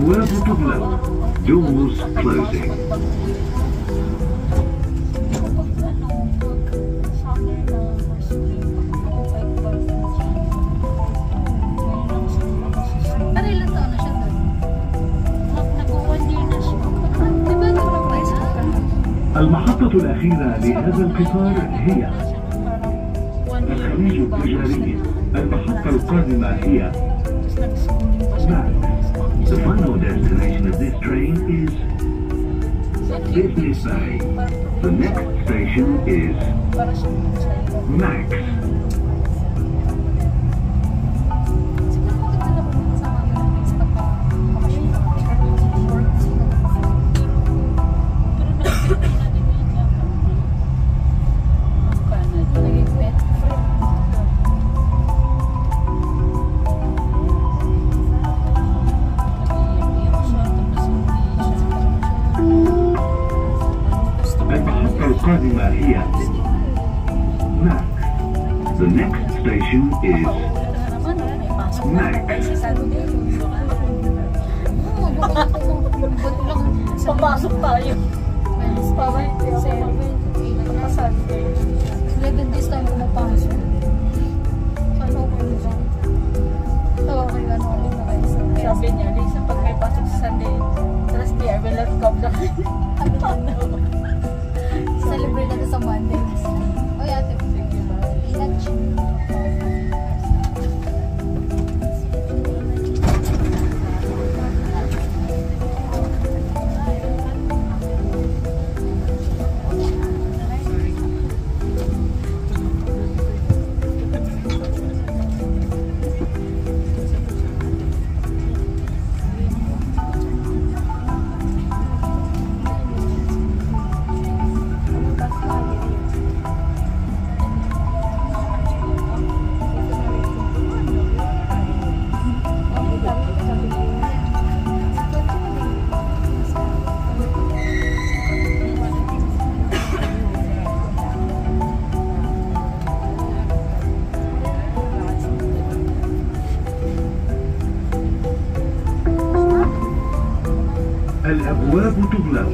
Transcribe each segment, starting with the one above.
ba ito lang ba المحطة الأخيرة لهذا القطار هي الخليج التجاري. المحطة القادمة هي The final destination of this train is Business Bay. The next station is Max. The next station is Max. Papasok tayo. Para Pasal. 11 days tayo pumapasok. Ano ko yun? Tawa ko yung ano ulit na kayo sa Sabi niya, Lisa, pag may pasok sa Sunday, Thursday, I will not come down. Celebrate الأبواب تغلق.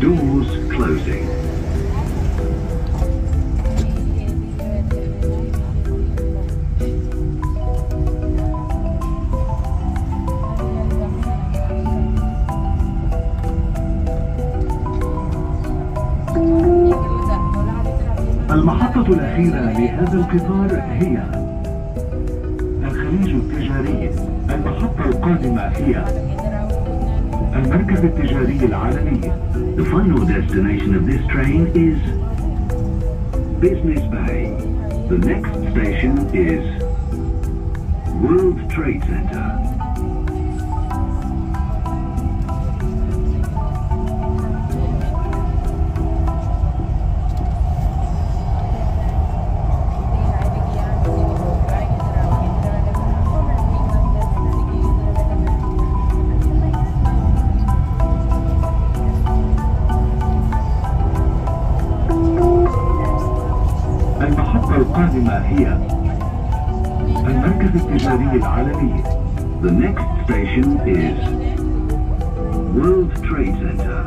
Doors closing. المحطة الأخيرة لهذا القطار هي الخليج التجاري. المحطة القادمة هي المركز التجاري العالمي. The final destination of this train is Business Bay. The next station is World Trade Center. القادمة هي المركز التجاري العالمي. The next station is World Trade Center.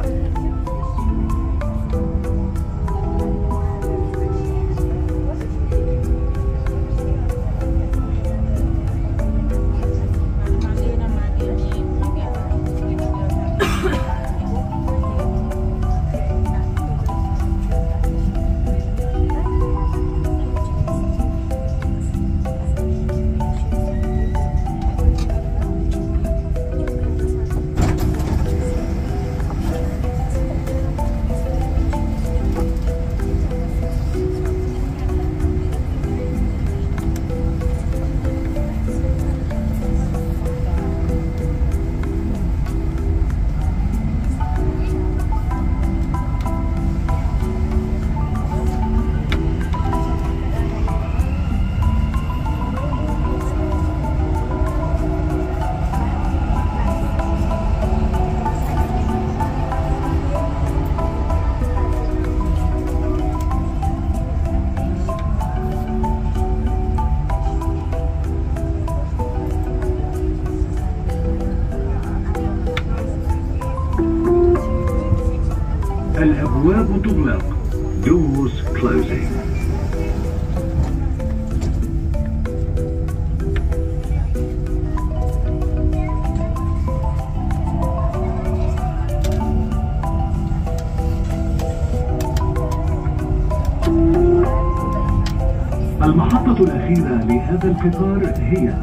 المحطة الأخيرة لهذا القطار هي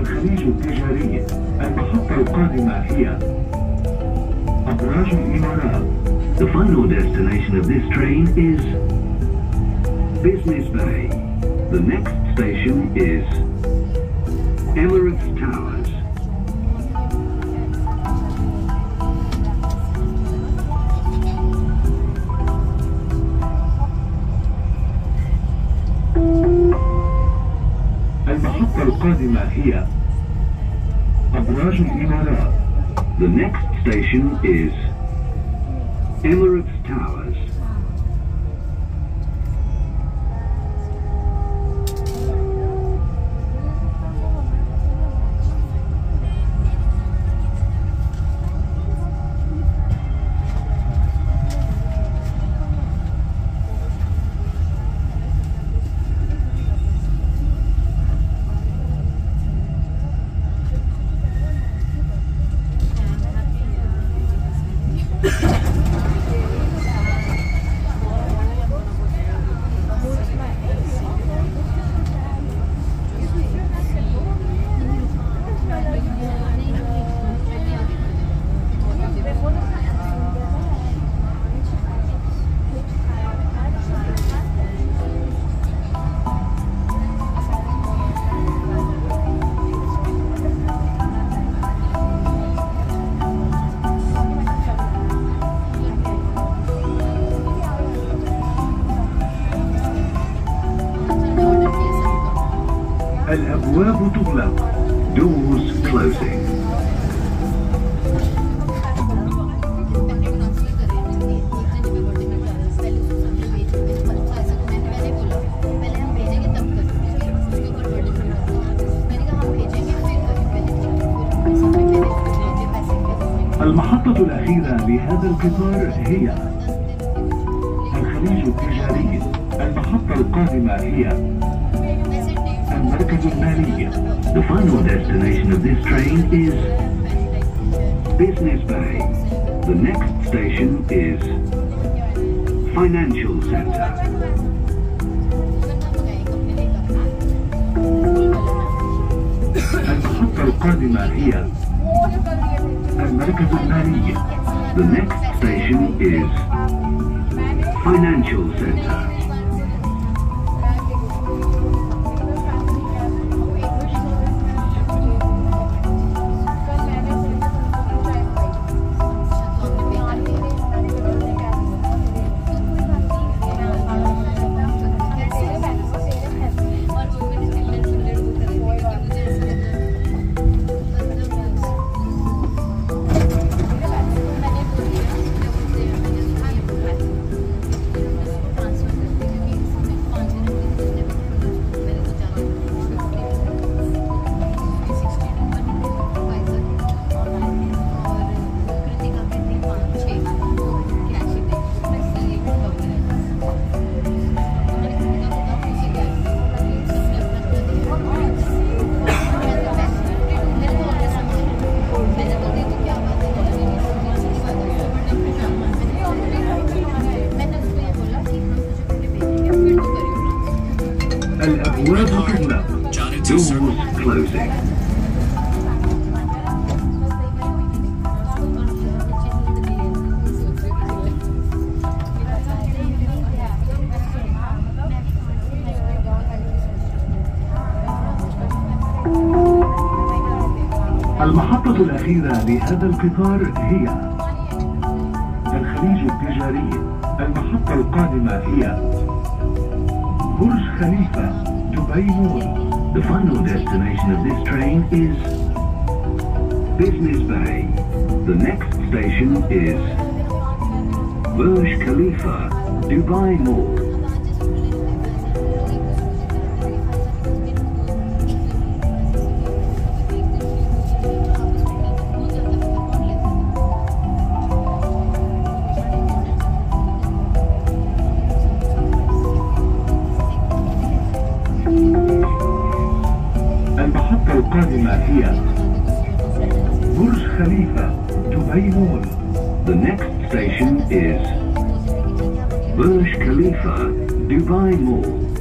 الخليج التجاري المحطة القادمة هي أبراج الإمارات The final destination of this train is Business Bay. The next station is Emirates Towers. المحطة القادمة هي أبراج الإمارات. The next station is Emirates Towers. الأبواب تغلق. Doors closing. المحطة الأخيرة لهذا القطار هي الخليج التجاري. المحطة القادمة هي المركز المالي. The final destination of this train is Business Bay. The next station is Financial Center. المحطة القادمة هي المركز المالي. The next station is Financial Center. To Love. Doors closing. المحطة الأخيرة لهذا القطار هي الخليج التجاري المحطة القادمة هي Burj Khalifa, Dubai Mall. The final destination of this train is Business Bay. The next station is Burj Khalifa, Dubai Mall. Is Burj Khalifa, Dubai Mall.